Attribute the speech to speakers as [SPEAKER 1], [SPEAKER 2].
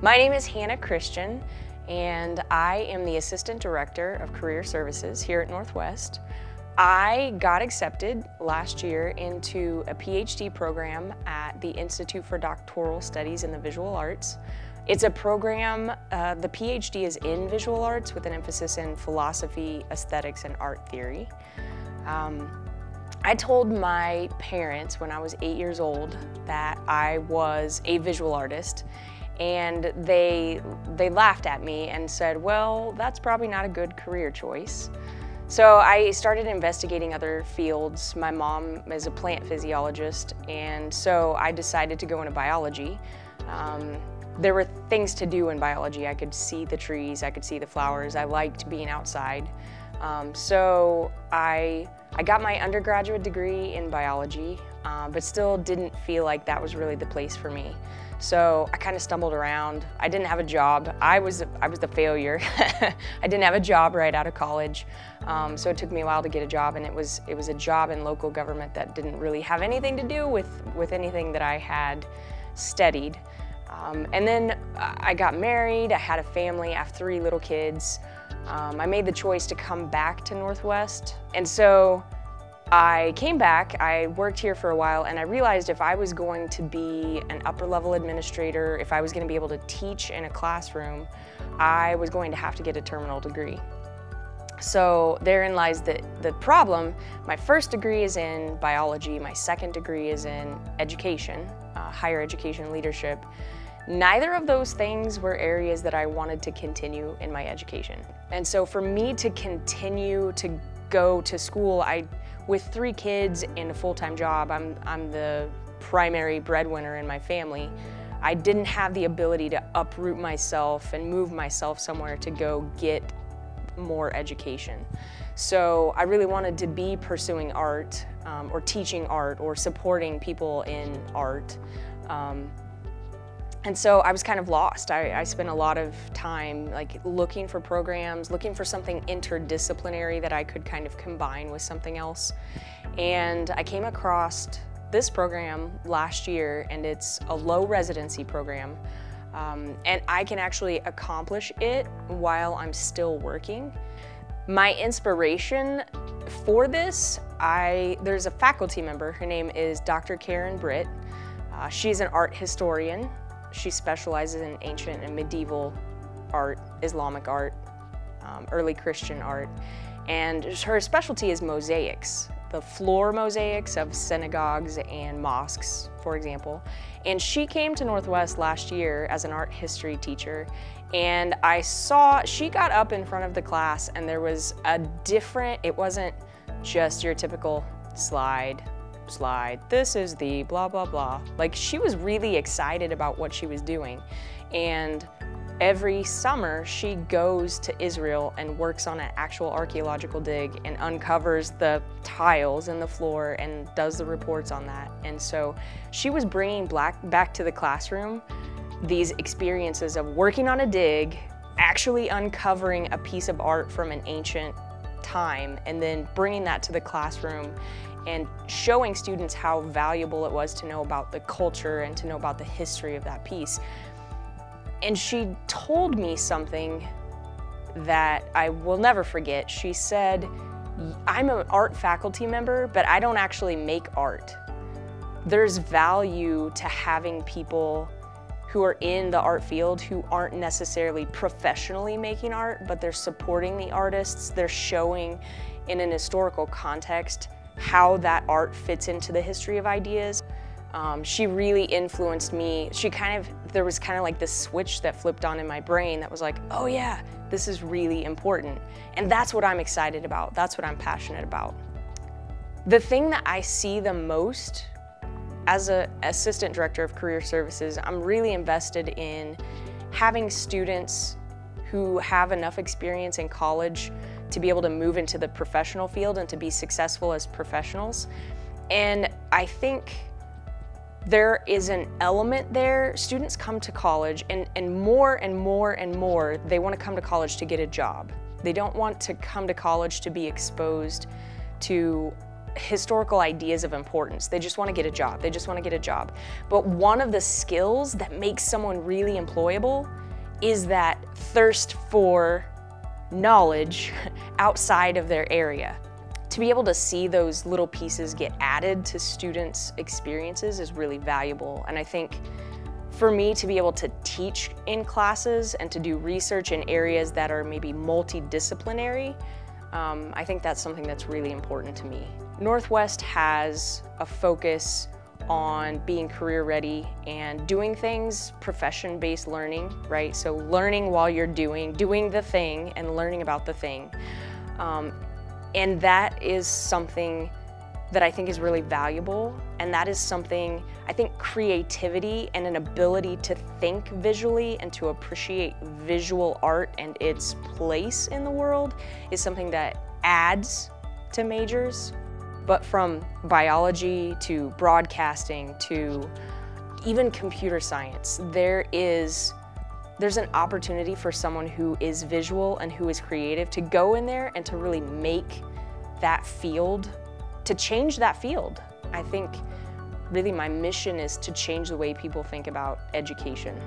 [SPEAKER 1] My name is Hannah Christian and I am the Assistant Director of Career Services here at Northwest. I got accepted last year into a PhD program at the Institute for Doctoral Studies in the Visual Arts. It's a program, uh, the PhD is in visual arts with an emphasis in philosophy, aesthetics, and art theory. Um, I told my parents when I was eight years old that I was a visual artist and they, they laughed at me and said, well, that's probably not a good career choice. So I started investigating other fields. My mom is a plant physiologist, and so I decided to go into biology. Um, there were things to do in biology. I could see the trees, I could see the flowers. I liked being outside. Um, so I, I got my undergraduate degree in biology, uh, but still didn't feel like that was really the place for me. So I kind of stumbled around. I didn't have a job. I was, I was the failure. I didn't have a job right out of college. Um, so it took me a while to get a job and it was, it was a job in local government that didn't really have anything to do with, with anything that I had studied. Um, and then I got married, I had a family, I have three little kids. Um, I made the choice to come back to Northwest. And so I came back, I worked here for a while, and I realized if I was going to be an upper level administrator, if I was going to be able to teach in a classroom, I was going to have to get a terminal degree. So therein lies the, the problem. My first degree is in biology, my second degree is in education, uh, higher education leadership. Neither of those things were areas that I wanted to continue in my education. And so for me to continue to go to school, I with three kids and a full-time job, I'm, I'm the primary breadwinner in my family. I didn't have the ability to uproot myself and move myself somewhere to go get more education. So I really wanted to be pursuing art um, or teaching art or supporting people in art. Um, and so I was kind of lost. I, I, spent a lot of time like looking for programs, looking for something interdisciplinary that I could kind of combine with something else. And I came across this program last year and it's a low residency program. Um, and I can actually accomplish it while I'm still working. My inspiration for this, I there's a faculty member, her name is Dr. Karen Britt. Uh, she's an art historian she specializes in ancient and medieval art, Islamic art, um, early Christian art, and her specialty is mosaics, the floor mosaics of synagogues and mosques, for example. And she came to Northwest last year as an art history teacher, and I saw, she got up in front of the class and there was a different, it wasn't just your typical slide, slide. This is the blah, blah, blah. Like she was really excited about what she was doing. And every summer she goes to Israel and works on an actual archaeological dig and uncovers the tiles in the floor and does the reports on that. And so she was bringing black back to the classroom these experiences of working on a dig, actually uncovering a piece of art from an ancient time and then bringing that to the classroom and showing students how valuable it was to know about the culture and to know about the history of that piece. And she told me something that I will never forget. She said, I'm an art faculty member, but I don't actually make art. There's value to having people who are in the art field who aren't necessarily professionally making art, but they're supporting the artists, they're showing in an historical context how that art fits into the history of ideas. Um, she really influenced me. She kind of, there was kind of like this switch that flipped on in my brain that was like, oh yeah, this is really important. And that's what I'm excited about. That's what I'm passionate about. The thing that I see the most as an assistant director of career services, I'm really invested in having students who have enough experience in college to be able to move into the professional field and to be successful as professionals. And I think there is an element there. Students come to college and, and more and more and more, they want to come to college to get a job. They don't want to come to college to be exposed to historical ideas of importance. They just want to get a job. They just want to get a job. But one of the skills that makes someone really employable is that thirst for knowledge outside of their area. To be able to see those little pieces get added to students' experiences is really valuable. And I think for me to be able to teach in classes and to do research in areas that are maybe multidisciplinary, um, I think that's something that's really important to me. Northwest has a focus on being career ready and doing things profession-based learning, right? So learning while you're doing, doing the thing and learning about the thing. Um, and that is something that I think is really valuable. And that is something, I think creativity and an ability to think visually and to appreciate visual art and its place in the world is something that adds to majors. But from biology to broadcasting to even computer science, there is there's an opportunity for someone who is visual and who is creative to go in there and to really make that field to change that field. I think really my mission is to change the way people think about education.